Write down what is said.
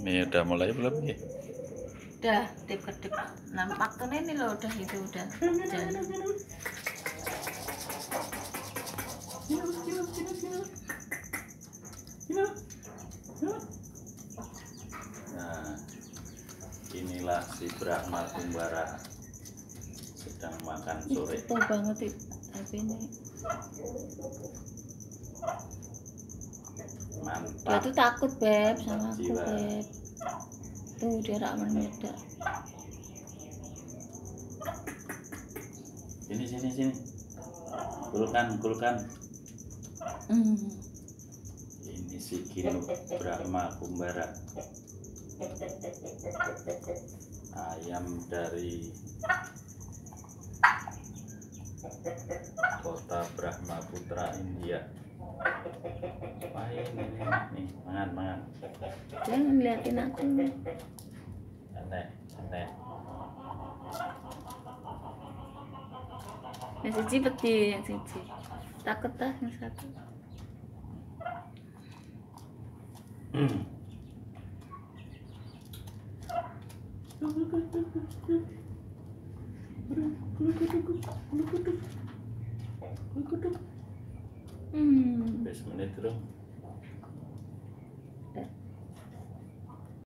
Ini udah mulai belum ya? udah kedip kedip nampak tuh ini loh udah itu udah jalan Nah, inilah si Brahma Kumbara sedang makan sore. itu banget itu tapi ini dia Mantap. tuh takut beb sama aku Jiwa. beb tuh dia rak menyedak Sini sini sini. Kulkan kulkan. hmm. Ini si Kinu Brahma Kumbara. Ayam dari kota Brahmaputra India. Ini? Nih, mangan mangan. dia ngeliatin aku. Yang siji peti yang siji takut dah yang satu. Hmm. Espírito né?